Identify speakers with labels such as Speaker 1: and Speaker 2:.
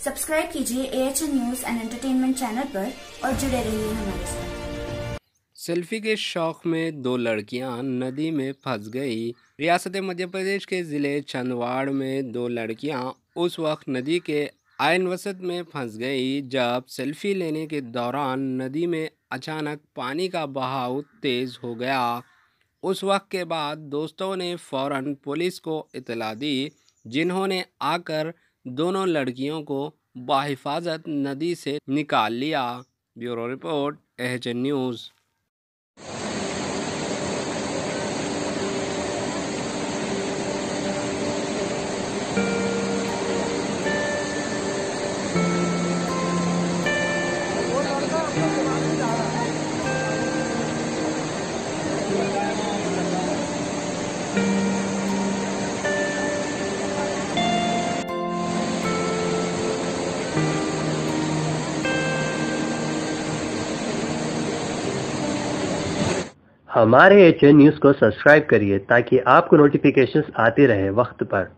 Speaker 1: Subscribe कीजिए A H N news and entertainment channel पर और जुड़े रहिए हमारे साथ।
Speaker 2: सेल्फी के शौक में दो लड़कियाँ नदी में फंस गई। रियासत मध्य प्रदेश के ज़िले चंदवाड़ में दो लड़कियाँ उस वक्त नदी के आयन वसत में फंस गई, जब सेल्फी लेने के दौरान नदी में अचानक पानी का बहाव तेज़ हो गया। उस वक्त के बाद दोस्तों ने फ़ौरन पुलिस को इतला दी, जिन्होंने आकर दोनों लड़कियों को बाहिफाजत नदी से निकाल लिया। Bureau report H news.
Speaker 3: हमारे एच न्यूज़ को सब्सक्राइब करिए ताकि आपको नोटिफिकेशंस आते रहे वक्त पर।